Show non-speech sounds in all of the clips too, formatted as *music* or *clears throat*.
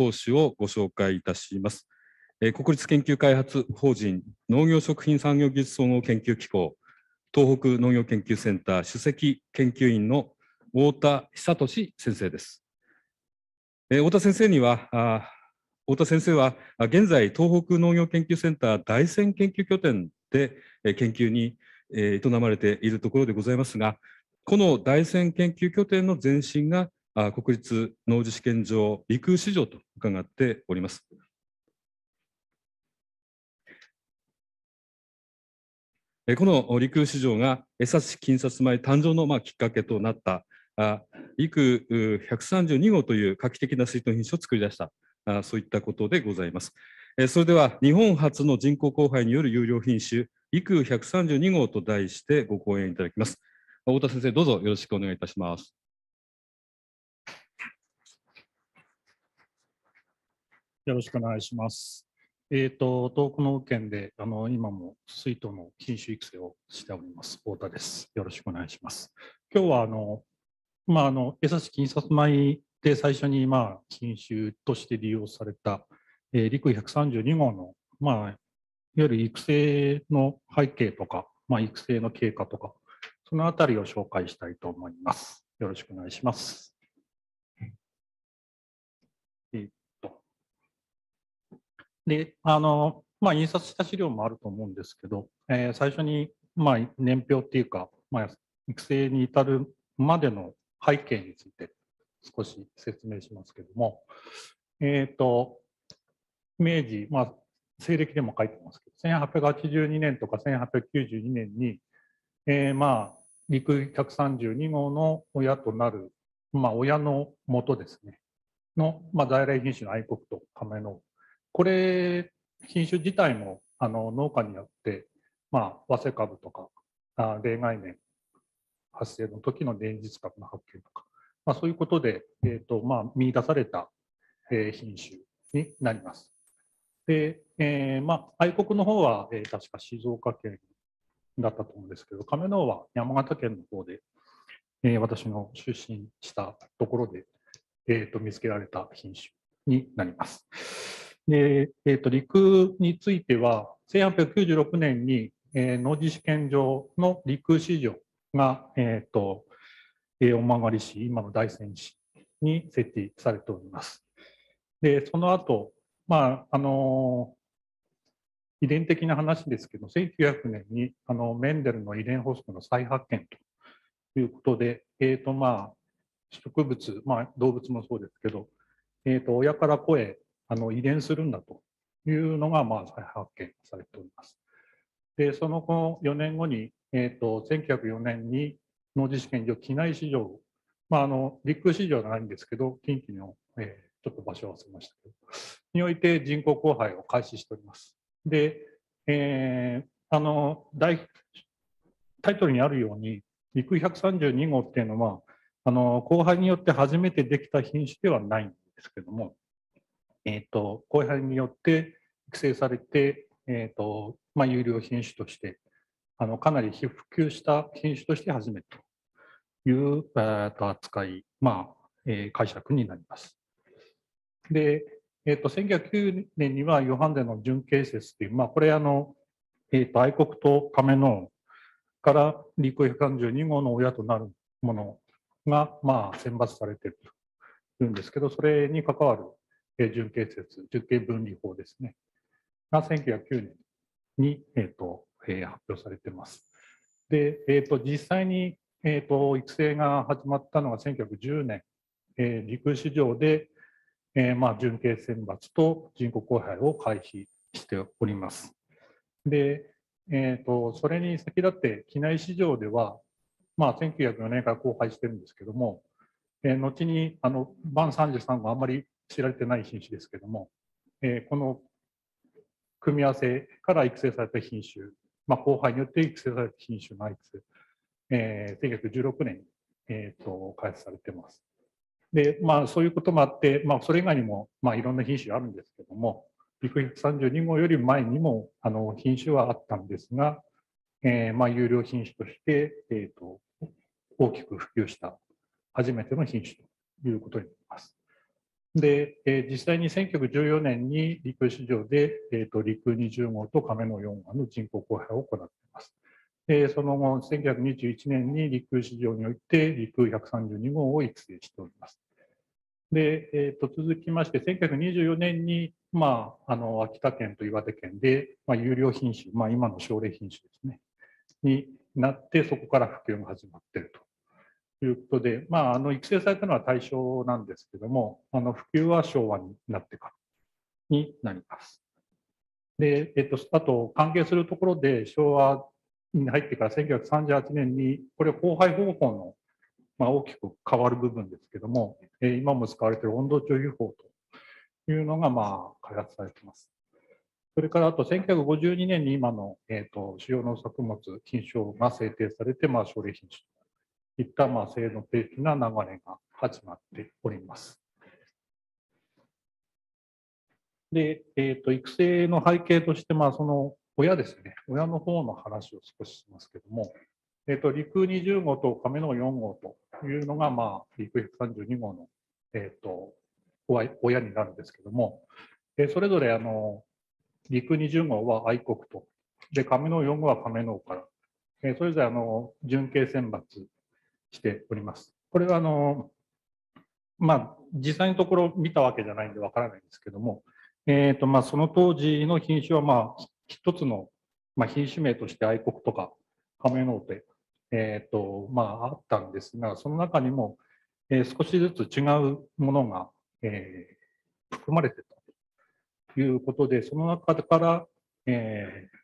講師をご紹介いたします。国立研究開発法人農業食品産業技術総合研究機構東北農業研究センター首席研究員の太田久俊先生です。太田先生には、太田先生は現在東北農業研究センター大山研究拠点で研究に営まれているところでございますが、この大山研究拠点の前身が国立農事試験場陸空市場と伺っております。この陸空市場が江差金札米誕生のまあきっかけとなった陸132号という画期的な水筒品種を作り出したそういったことでございます。それでは日本初の人工交配による有料品種陸132号と題してご講演いただきます。太田先生どうぞよろしくお願いいたします。よろしくお願いします。えっ、ー、と、東北農県で、あの、今も水筒の品種育成をしております。太田です。よろしくお願いします。今日は、あの、まあ、あの、優しい金札米で最初に、まあ、品種として利用された、えー、陸132号の、まあ、いわゆる育成の背景とか、まあ、育成の経過とか、そのあたりを紹介したいと思います。よろしくお願いします。で、あの、まあ、印刷した資料もあると思うんですけど、えー、最初に、まあ、年表っていうか、まあ、育成に至るまでの背景について少し説明しますけども、えっ、ー、と、明治、まあ、西暦でも書いてますけど、1882年とか1892年に、えー、まあ、陸132号の親となる、まあ、親の元ですね、の、まあ、在来品種の愛国と亀のこれ、品種自体もあの農家によって、まあ、早生株とか、あ例外年発生の時の連日株の発見とか、まあ、そういうことで、えーとまあ、見出された、えー、品種になります。で、えーまあ、愛国の方は、えー、確か静岡県だったと思うんですけど、亀のは山形県の方で、えー、私の出身したところで、えーと見つけられた品種になります。で、えーと、陸については、1896年に、えー、農事試験場の陸市場が、えーとえー、大曲市、今の大仙市に設置されております。で、その後、まあ、あの遺伝的な話ですけど、1900年にあのメンデルの遺伝法則の再発見ということで、えーとまあ、植物、まあ、動物もそうですけど、えーと親から子へあの遺伝するんだというのが、まあ、再発見されております。で、その後4年後に、えーと、1904年に農事試験場、機内市場、まあ、あの陸空市場じゃないんですけど、近畿の、えー、ちょっと場所を忘れましたけど、において人工交配を開始しております。で、えー、あの大タイトルにあるように、陸132号っていうのは、あの交配によって初めてできた品種ではないんですけども、えーと、交配によって育成されて、えーとまあ、有料品種としてあのかなり普及した品種として初めてという、えー、と扱い、まあえー、解釈になります。で、えーと、1909年にはヨハンデの準形説という、まあ、これあの、えーと、愛国と亀のから陸132号の親となるものが、まあ、選抜されているというんですけど、それに関わる準形説、受刑分離法ですね、が1909年に、えーとえー、発表されています。で、えーと、実際に、えーと、育成が始まったのが1910年、えー、陸市場で、えーまあ、準形選抜と人工交配を開始しております。で、えーと、それに先立って機内市場では、まあ、1904年から交配してるんですけども、えー、後にあのバン33があんまり知られてない品種ですけども、えー、この組み合わせから育成された品種、まあ、交配によって育成された品種のあいつ、えー、1916年に、えーと、開発されてます。で、まあ、そういうこともあって、まあ、それ以外にも、まあ、いろんな品種あるんですけども、陸132号より前にもあの品種はあったんですが、えー、まあ有料品種として、えーと大きく普及した初めての品種ということになります。で、えー実際に1914年に陸市場で、えー、と陸20号と亀の4号の人工交配を行っています。でその後、1921年に陸市場において陸132号を育成しております。で、えー、と続きまして、1924年に、まあ、あの秋田県と岩手県で、まあ、有料品種、まあ、今の奨励品種ですね、になって、そこから普及が始まっているということで、まあ、あの育成されたのは大正なんですけども、あの普及は昭和になってからになります。で、えっと、あと関係するところで昭和に入ってから1938年に、これ、交配方法の、まあ、大きく変わる部分ですけども、えー今も使われている温度調理法というのが、まあ、開発されています。それからあと1952年に今の、えー、と主要農作物品種が制定されて、まあ、奨励品種といった、まあ、制度的な流れが始まっております。で、えー、と育成の背景として、まあ、その親ですね、親の方の話を少ししますけども、えー、と陸20号と亀の4号というのが、まあ、陸132号の、えー、と親になるんですけども、えーそれぞれあの陸20号は愛国と、で亀の4号は亀のから、えーそれぞれあの準計選抜しております。これはあの、まあ、実際のところ見たわけじゃないんでわからないんですけども、えーとまあ、その当時の品種は、まあ、一つの、まあ、品種名として愛国とか亀の手、えーとまあ、あったんですが、その中にも、えー少しずつ違うものが、えー含まれてたということで、その中から、えー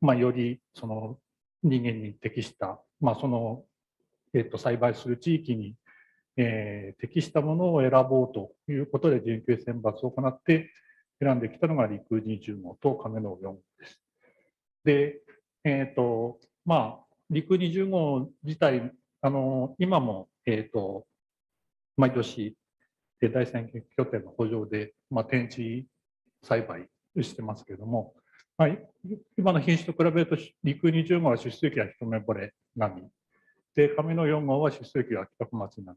まあ、よりその人間に適した、まあ、その、えー、と栽培する地域に、えー適したものを選ぼうということで、準急選抜を行って選んできたのが陸20号と亀の4号です。で、えっ、と、まあ、陸20号自体、あの、今も、えっ、と、毎年、えー第三研究拠点の補助で、まあ、天地栽培してますけれども、まあ、今の品種と比べると、陸20号は出水期は一目惚れ並み、で、亀の4号は出水期は北小町並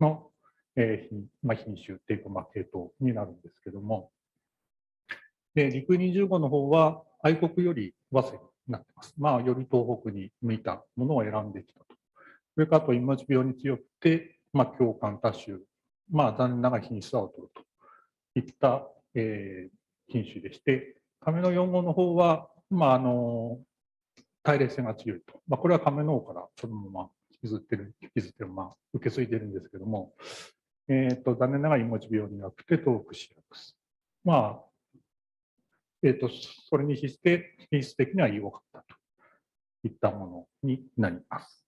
みの、えー品まあ、品種っていうか、まあ、系統になるんですけども、で、陸20号の方は愛国より早生になってます。まあ、より東北に向いたものを選んできたと。それからあと、イモチ病に強くて、まあ、共感多種、まあ、残念ながら品質は劣るといった、えー品種でして、亀の4号の方は、まあ、あの、耐冷性が強いと。まあ、これは亀の方からそのまま引きずってる、引きずってる、まあ、受け継いでるんですけども、えっ、と、残念ながらイモチ病になくて、東北シラクス。まあ、えっ、と、それにして、品質的には良かったといったものになります。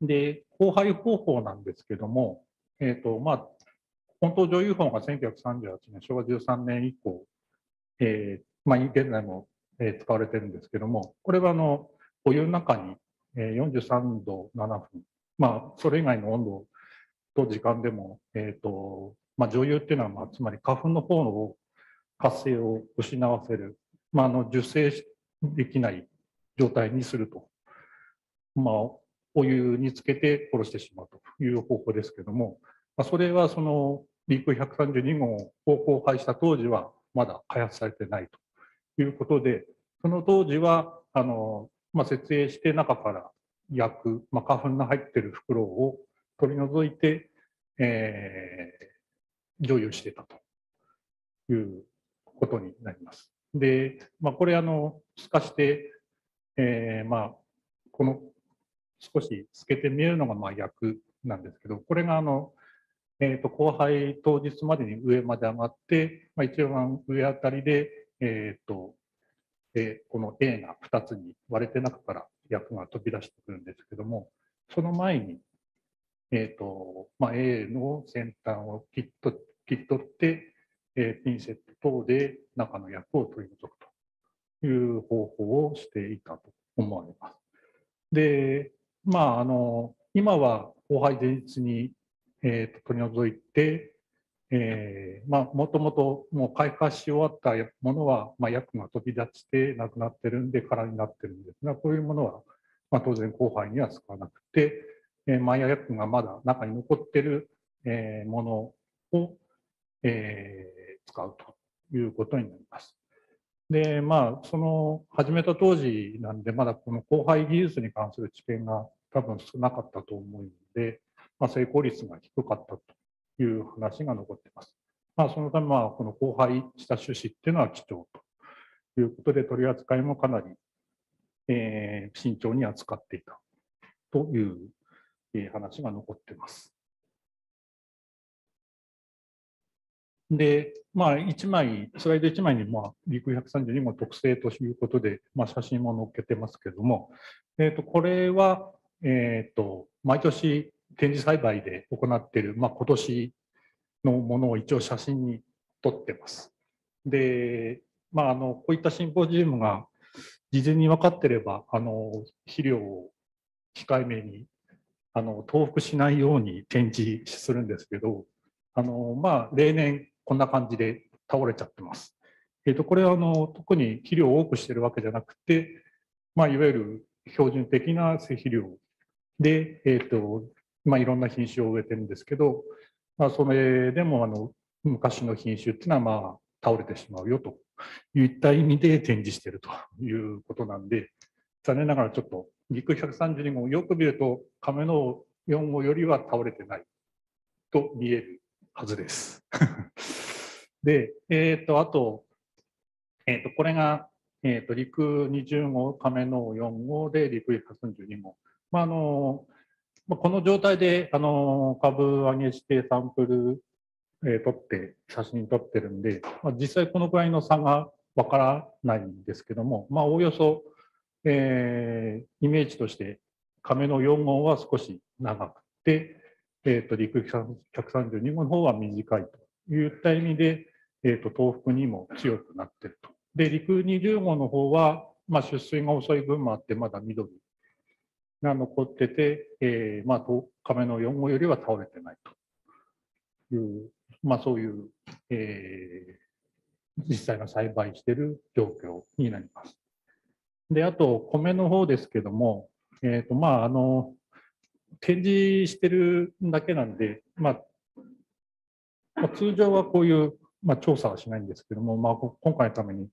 で、交配方法なんですけども、えっ、と、まあ、本当女優法が1938年、昭和13年以降、えーまあ、現在も、えー使われてるんですけども、これはあのお湯の中に、43度7分、まあ、それ以外の温度と時間でも、えーとまあ、女優っていうのは、まあ、つまり花粉の方の活性を失わせる、まあ、あの受精できない状態にすると、まあ、お湯につけて殺してしまうという方法ですけども、まあ、それはその陸132号を交配した当時はまだ開発されてないということで、その当時はあの、まあ、設営して中から焼く、まあ、花粉の入ってる袋を取り除いて、えー、常用してたということになります。で、まあ、これあの透かして、えーまあ、この少し透けて見えるのがまあ薬なんですけど、これがあの、えー、と交配当日までに上まで上がって、まあ、一番上あたりで、えーとえーこの A が2つに割れて中から薬が飛び出してくるんですけども、その前に、えーとまあ、A の先端を切っと切っ取って、えーピンセット等で中の薬を取り除くという方法をしていたと思われます。で、まあ、あの今は交配前日に、えーと取り除いて、えーまあ、もともともう開花し終わったものは、まあ、薬が飛び出してなくなってるんで空になってるんですが、こういうものは、まあ、当然交配には使わなくて、えー、マイヤ薬がまだ中に残ってる、えーものを、えー使うということになります。で、まあ、その始めた当時なんで、まだこの後輩技術に関する知見が多分少なかったと思うので、まあ、成功率が低かったという話が残っています。まあ、そのため、まあ、この荒廃した種子っていうのは貴重ということで、取り扱いもかなり、えー慎重に扱っていたという、えー話が残っています。で、まあ、1枚、スライド1枚に、まあ、陸132号特性ということで、まあ、写真も載っけてますけれども、えっ、と、これは、えっ、と、毎年展示栽培で行っている、まあ、今年のものを一応写真に撮ってます。で、まあ、あの、こういったシンポジウムが事前に分かってれば、あの、肥料を控えめに、あの、重複しないように展示するんですけど、あの、まあ、例年こんな感じで倒れちゃってます。えっ、と、これは、あの、特に肥料を多くしてるわけじゃなくて、まあ、いわゆる標準的な施肥料で、えっ、と、まあ、いろんな品種を植えてるんですけど、まあ、それでも、あの、昔の品種っていうのは、まあ、倒れてしまうよといった意味で展示しているということなんで、残念ながらちょっと、陸132号よく見ると、亀の4号よりは倒れてないと見えるはずです。*laughs* で、えっ、と、あと、えっ、と、これが、えっ、と、陸20号、亀の4号で、陸132号。まあ、あの、まあこの状態で、あの、株上げしてサンプル、えー撮って、写真撮ってるんで、まあ、実際このくらいの差がわからないんですけども、まあ、おおよそ、えーイメージとして、亀の4号は少し長くて、えー、と陸132号の方は短いといった意味で、えー、と東北にも強くなっていると。で、陸20号の方は、まあ、出水が遅い分もあって、まだ緑が残ってて、えーまあ、と亀の4号よりは倒れてないという、まあ、そういう、えー実際の栽培している状況になります。で、あと、米の方ですけども、えっ、と、まあ、あの、展示してるだけなんで、まあ、まあ通常はこういう、まあ、調査はしないんですけども、まあ、今回のために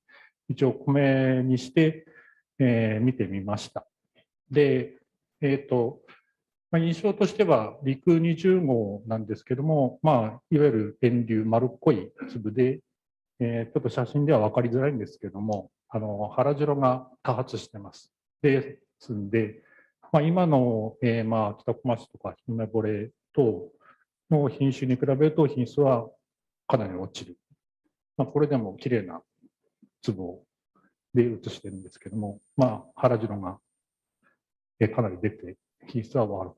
一応米にして、えー見てみました。で、えっ、と、まあ、印象としては陸20号なんですけども、まあ、いわゆる円粒丸っこい粒で、えーちょっと写真では分かりづらいんですけども、あの原城が多発してます。ですんで、まあ、今の、えーまあ、北小町とか姫惚れ等の品種に比べると品質はかなり落ちる。まあ、これでも綺麗な粒で写してるんですけども、まあ、原城がかなり出て品質は悪い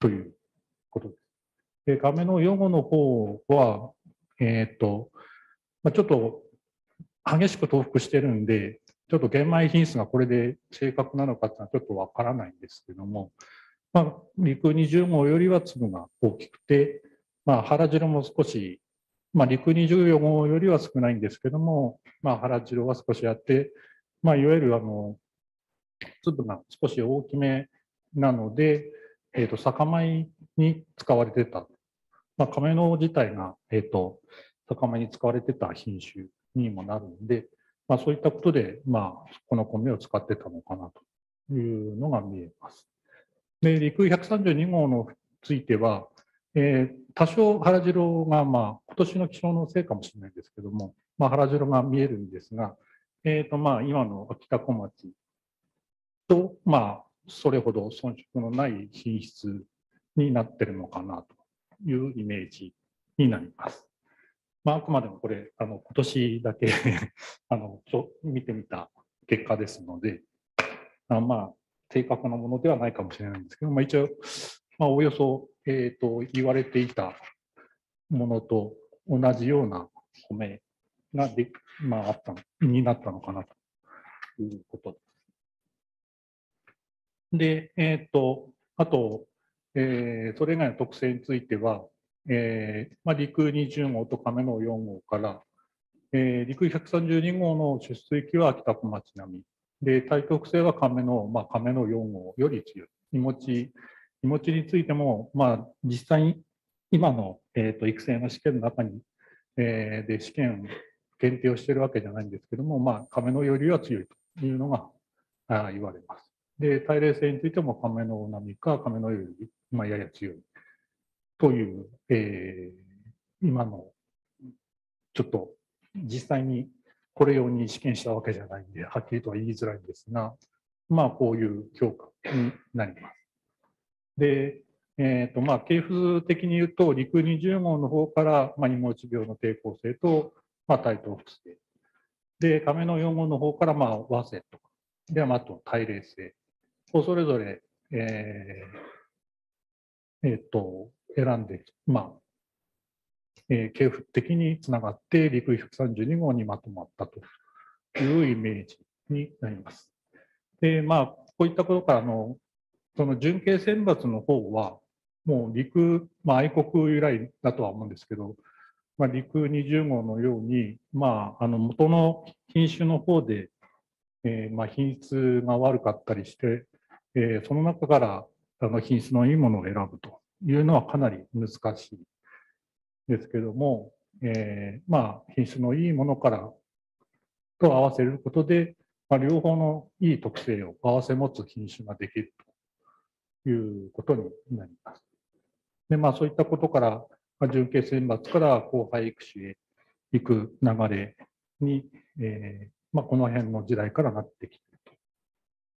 ということです。で、画面の4号の方は、えっ、と、まあ、ちょっと激しく重複してるんで、ちょっと玄米品質がこれで正確なのかっていうのはちょっとわからないんですけども、まあ、陸20号よりは粒が大きくて、まあ、原城も少し、まあ、陸24号よりは少ないんですけども、まあ、原城は少しあって、まあ、いわゆるあの、粒が少し大きめなので、えっ、と、酒米に使われてた。まあ、亀の自体が、えっ、と、酒米に使われてた品種にもなるんで、まあ、そういったことで、まあ、この米を使ってたのかなというのが見えます。で、陸132号のついては、えー多少原城が、まあ、今年の気象のせいかもしれないですけども、まあ、原城が見えるんですが、えっ、と、まあ、今の秋田小町と、まあ、それほど遜色のない品質になってるのかなというイメージになります。まあ、あくまでもこれ、あの、今年だけ *laughs* あの、ちょ、見てみた結果ですので、あまあ、正確なものではないかもしれないんですけど、まあ、一応、まあ、およそ、えっ、と、言われていたものと同じような米がで、まあ、あった、になったのかなということです。で、えっ、と、あと、えーそれ以外の特性については、えーまあ、陸20号と亀の4号から、えー陸132号の出水期は秋田小町並み。で、対極性は亀の、まあ、亀の4号より強い。いもち、いもちについても、まあ、実際に今の、えーと、育成の試験の中に、えー、で試験限定をしているわけじゃないんですけども、まあ、亀のよりは強いというのがあ言われます。で、耐冷性についても亀の並みか亀のより、まあ、やや強いという、えー、今のちょっと実際にこれ用に試験したわけじゃないんで、はっきりとは言いづらいんですが、まあ、こういう評価になります。で、えーとまあ、系譜的に言うと、陸20号の方から、まあ、荷物病の抵抗性と、まあ、対等不正。で、亀の4号の方から、まあ、和性とか、で、まあ、あと対冷性それぞれ、えーえーと、選んで、まあ、えー、系譜的につながって陸132号にまとまったというイメージになります。で、まあ、こういったことからの、その準系選抜の方は、もう陸、まあ、愛国由来だとは思うんですけど、まあ、陸20号のように、まあ、あの元の品種の方で、えー、まあ品質が悪かったりして、えー、その中からあの品質のいいものを選ぶというのはかなり難しいですけども、えー、まあ品質のいいものからと合わせることで、まあ、両方のいい特性を合わせ持つ品種ができるということになります。で、まあそういったことから、まあ、準決選抜から後輩育種へ行く流れに、えーまあ、この辺の時代からなってきている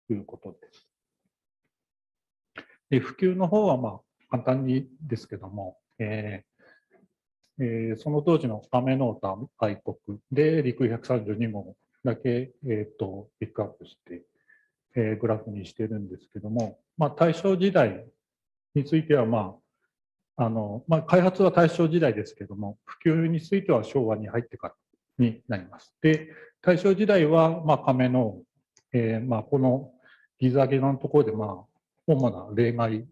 ということです。で普及の方はまあ簡単にですけども、えーえー、その当時のアメノータ愛国で陸132号だけ、えーと、ピックアップして、えー、グラフにしてるんですけども、まあ、大正時代については、まああのまあ、開発は大正時代ですけども、普及については昭和に入ってからになります。で、大正時代は、まあ、亀の、えーまあ、このギザギザのところで、まあ、主な例外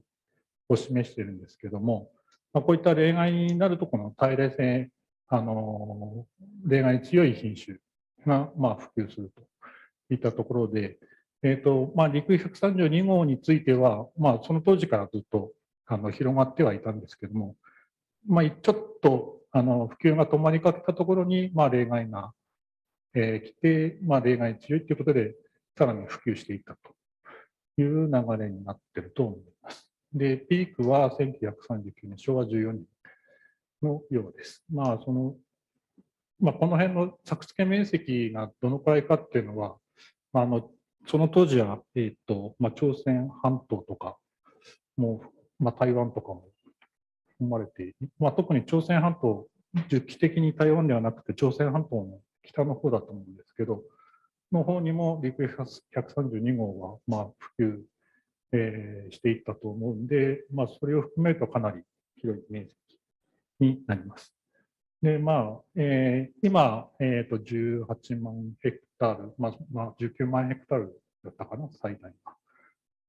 を示しているんですけども、まあ、こういった例外になると、この耐冷性、あの例外に強い品種が、まあ、普及するといったところで、えーとまあ、陸132号については、まあ、その当時からずっとあの広がってはいたんですけども、まあ、ちょっとあの普及が止まりかけたところに、まあ、例外が、えー、来て、まあ、例外に強いということで、さらに普及していったと。いう流れになっていると思います。で、ピークは1939年、昭和14年のようです。まあ、そのまあ、この辺の作付け面積がどのくらいかっていうのは、まあ、あのその当時は、えーとまあ、朝鮮半島とかもう、まあ、台湾とかも含まれて、まあ、特に朝鮮半島、実機的に台湾ではなくて朝鮮半島の北の方だと思うんですけど、の方にも陸132号はまあ普及、えー、していったと思うんで、まあ、それを含めるとかなり広い面積になります。で、まあ、えー、今、え、ー、と、18万ヘクタール、まあ、まあ、19万ヘクタールだったかな、最大が。っ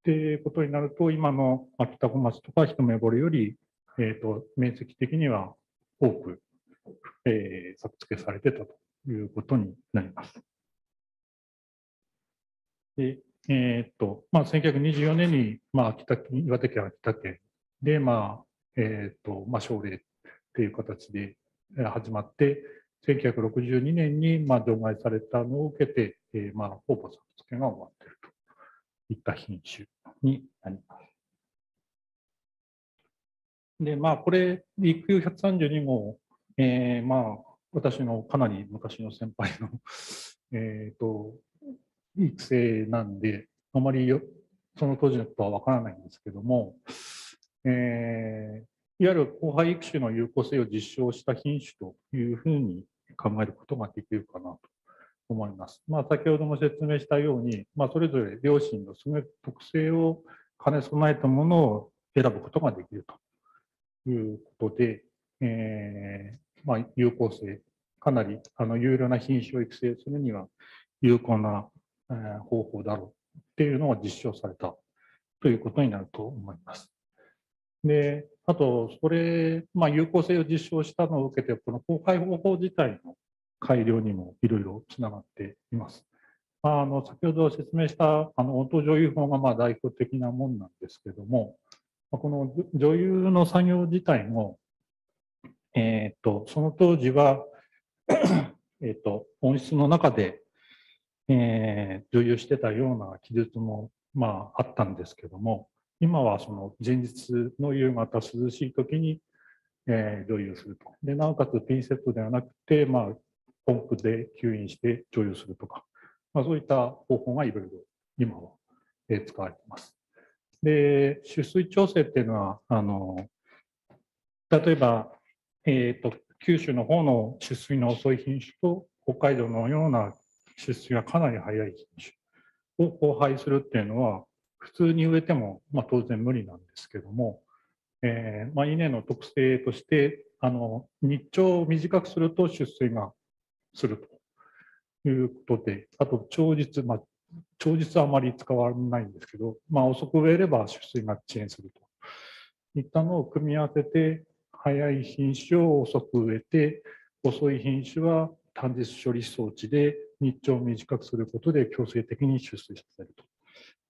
ていうことになると、今の秋田小町とか一目惚れより、え、ー、と、面積的には多く、えー、作付けされてたということになります。で、えっ、と、まあ、1924年に、まあ、秋田県、岩手県秋田県で、まあ、えっ、と、まあ、奨励っていう形で、始まって、1962年にまあ除外されたのを受けて、えー、まあほぼ作付けが終わっているといった品種になります。で、まあ、これ、陸球132号、えー、まあ、私のかなり昔の先輩の *laughs* えっと、育成なんで、あまりよその当時のことはわからないんですけども、えー、いわゆる後輩育種の有効性を実証した品種というふうに考えることができるかなと思います。まあ、先ほども説明したように、まあ、それぞれ両親の特性を兼ね備えたものを選ぶことができるということで、えー、まあ、有効性、かなりあの有料な品種を育成するには有効な、方法だろうっていうのが実証されたということになると思います。で、あと、それ、まあ、有効性を実証したのを受けて、この公開方法自体の改良にもいろいろつながっています。あ、の先ほど説明したあの音女優法がまあ代表的なもんなんですけども、この女優の作業自体も、えっ、と、その当時は、*coughs* えっと、音質の中で、えー、女優してたような記述も、まあ、あったんですけども、今はその前日の夕方涼しい時に、えー、女優すると。で、なおかつピンセットではなくて、まあ、ポンプで吸引して女優するとか、まあ、そういった方法がいろいろ今は、えー、使われています。で、出水調整っていうのは、あの、例えば、えっ、ー、と、九州の方の出水の遅い品種と、北海道のような出水がかなり早い品種を交配するっていうのは、普通に植えても、まあ、当然無理なんですけども、えーまあ、稲の特性としてあの日照を短くすると出水がするということであと長日、まあ、長日はあまり使わないんですけど、まあ、遅く植えれば出水が遅延すると。いったのを組み合わせて早い品種を遅く植えて遅い品種は単日処理装置で日照を短くすることで強制的に出水させると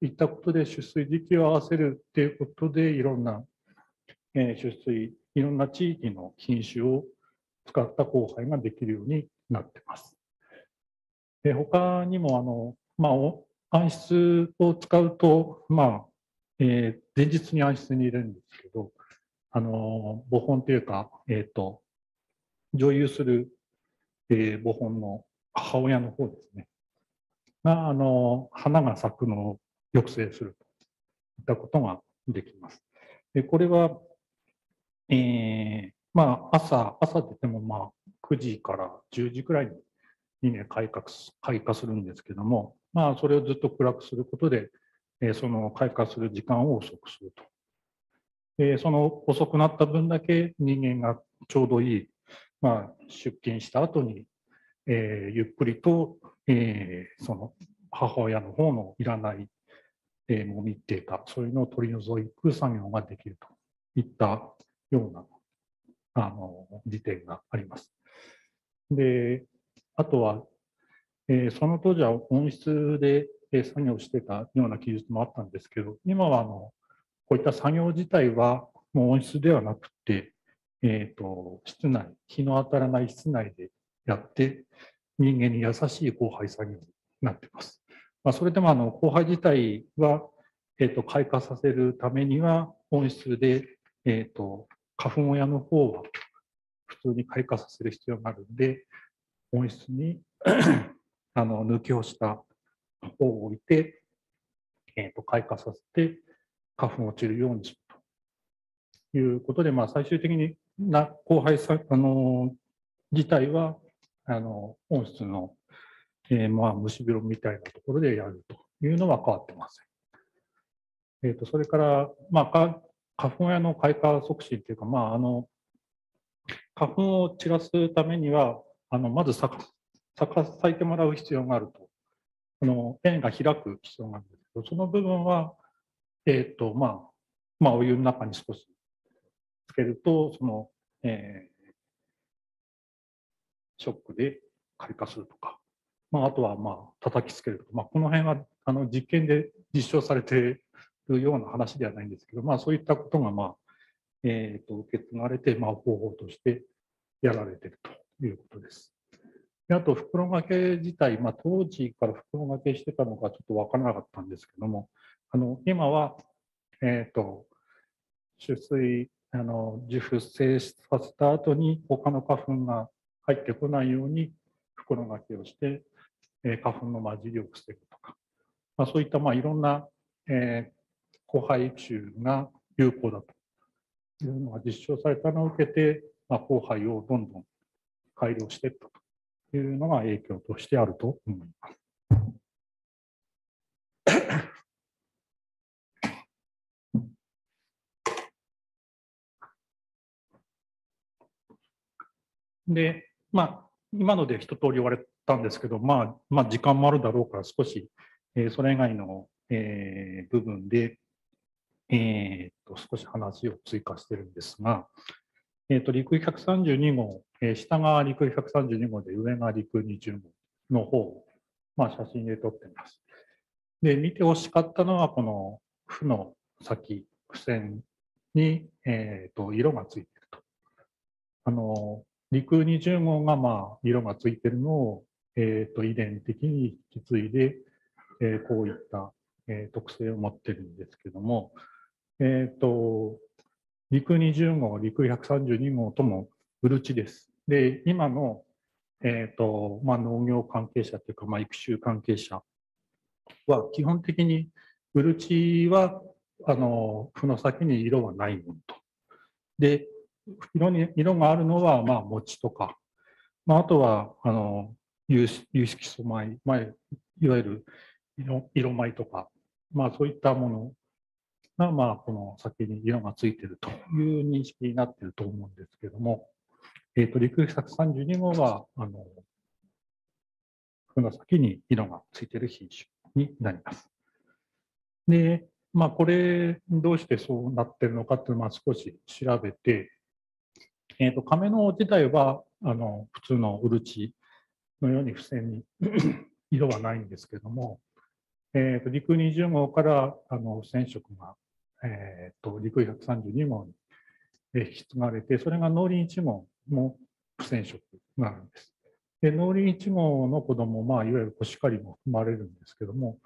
いったことで出水時期を合わせるということでいろんな出水いろんな地域の品種を使った交配ができるようになってます。で他にもあの、まあ、暗室を使うと、まあえー、前日に暗室に入れるんですけどあの母本というか、えーと、女優する、えー、母本の母親の方ですねがあの花が咲くのを抑制するといったことができます。でこれは、えー、まあ朝、朝出てもまあ9時から10時くらいにね、開花開花するんですけども、まあそれをずっと暗くすることで、えー、その開花する時間を遅くすると。でその遅くなった分だけ人間がちょうどいい、まあ、出勤した後に、えー、ゆっくりと、えー、その母親の方のいらないえー、もみっていうか、そういうのを取り除く作業ができるといったようなあの時点があります。で、あとは、えー、その当時は温室で作業してたような記述もあったんですけど、今はあのこういった作業自体はもう温室ではなくて、えーと、室内、日の当たらない室内でやって、人間に優しい交配作業になっています。まあ、それでもあの交配自体は、えー、と開花させるためには温室で、えー、と花粉親の方は普通に開花させる必要があるんで温室に *clears throat* あの抜きをした方を置いて、えー、と開花させて花粉落ちるようにするということで、まあ、最終的にな交配さあの自体はあの温室のえー、まあ、虫広みたいなところでやるというのは変わってません。えーと、それから、まあ、か花粉屋の開花促進というか、まあ、あの花粉を散らすためには、あのまず咲か咲いてもらう必要があると、この円が開く必要があるんですけど、その部分は、えっ、ー、と、まあ、まあ、お湯の中に少しつけると、その、えー、ショックで開花するとか、まあ、あとはまあ叩きつけるとか、まあ、この辺はあの実験で実証されているような話ではないんですけど、まあ、そういったことが、まあえー、と受け継がれて、まあ、方法としてやられているということです。であと、袋掛け自体、まあ、当時から袋掛けしてたのかちょっと分からなかったんですけども、あの今は、えーと、取水あの受粉性させた後に他の花粉が入ってこないように袋掛けをしてえ花粉の混じりを防ぐとか、まあ、そういったまあいろんな、えー、交配種が有効だというのが実証されたのを受けて、まあ、交配をどんどん改良していったというのが影響としてあると思います。で、まあ、今ので一通り言われたんですけど、まあ、まあ、時間もあるだろうから少し、えー、それ以外の、えー、部分で、えー、と少し話を追加してるんですが、えー、と陸132号、えー、下が陸132号で上が陸20号の方を、まあ、写真で撮ってます。で、見てほしかったのは、この負の先、苦線に、えー、と色がついてると。あの陸20号がまあ色がついてるのを、えー、と遺伝的に引き継いで、えーこういった、えー特性を持ってるんですけども、えっ、と、陸20号、陸132号ともうるちです。で、今の、えっ、と、まあ、農業関係者というか、まあ、育種関係者は基本的にうるちは、あの、負の先に色はないものと。で、色に、色があるのは、まあ、餅とか、まあ、あとは、あの、有色有色素米、まあ、いわゆる色色米とか、まあ、そういったものが、まあ、この先に色がついているという認識になっていると思うんですけども、えっ、と、陸132号は、あの、この先に色がついている品種になります。で、まあ、これ、どうしてそうなってるのかっていうのをまあ少し調べて、えっ、と、亀の自体は、あの、普通のうるちのように付箋に *clears throat* 色はないんですけども、えー、と陸20号からあの染色が、えー、と陸132号に引き継がれて、それが農林1号も不染色なるんです。で農林1号の子供まあ、いわゆるコシカリも含まれるんですけども、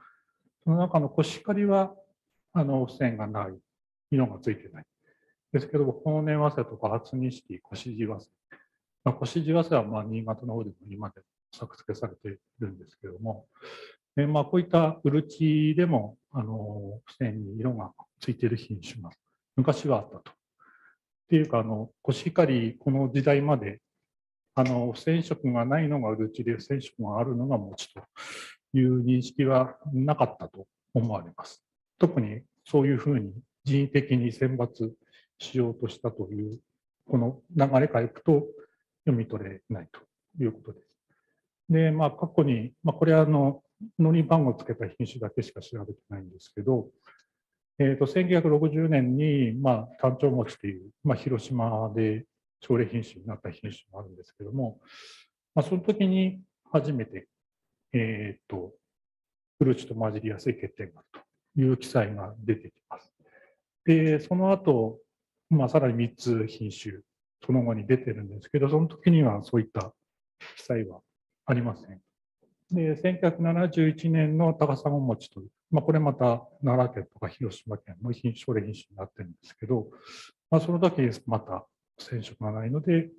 その中のコシカリはあの不染がない、色がついてない。ですけども、法然早生とか初錦、コシジワセ。まあ、コシジワセはまあ新潟の方でも今でも作付けされているんですけども、えまあ、こういったうるちでも、あの、付箋に色がついている品種が昔はあったと。っていうか、あの、コシヒカリ、この時代まで、あの、不染色がないのがうるちで、不染色があるのが餅という認識はなかったと思われます。特にそういうふうに人為的に選抜しようとしたという、この流れからいくと読み取れないということです。で、まあ、過去に、まあ、これはあの、のり番号をつけた品種だけしか調べてないんですけど、えー、と1960年に、まあ、単調餅という、まあ、広島で朝礼品種になった品種があるんですけども、まあ、その時に初めて、えっ、と、フルーツと混じりやすい欠点があるという記載が出てきます。で、その後、まあ、さらに3つ品種、その後に出てるんですけど、その時にはそういった記載はありません。で、1971年の高砂餅という、まあ、これまた奈良県とか広島県の品種、奨励品種になってるんですけど、まあ、その時また染色がないので、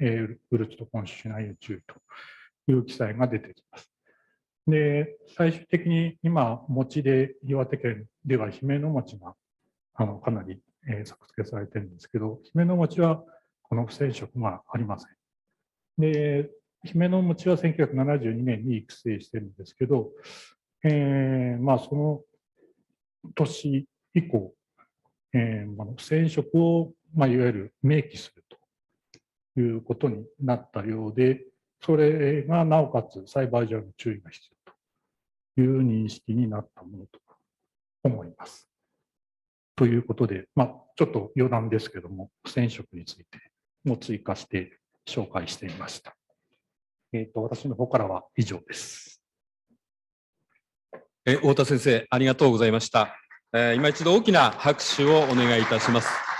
えー、ウルツと今種しない宇宙という記載が出てきます。で、最終的に今、餅で岩手県では姫の餅があのかなり、えー、作付けされてるんですけど、姫の餅はこの不染色がありません。で、姫の餅は1972年に育成してるんですけど、えー、まあその年以降、えー、まあ、染色を、まあ、いわゆる明記するということになったようで、それがなおかつ栽培上の注意が必要という認識になったものと思います。ということで、まあ、ちょっと余談ですけども、不染色についても追加して紹介してみました。えっ、と、私の方からは以上です。え太田先生、ありがとうございました。えー今一度大きな拍手をお願いいたします。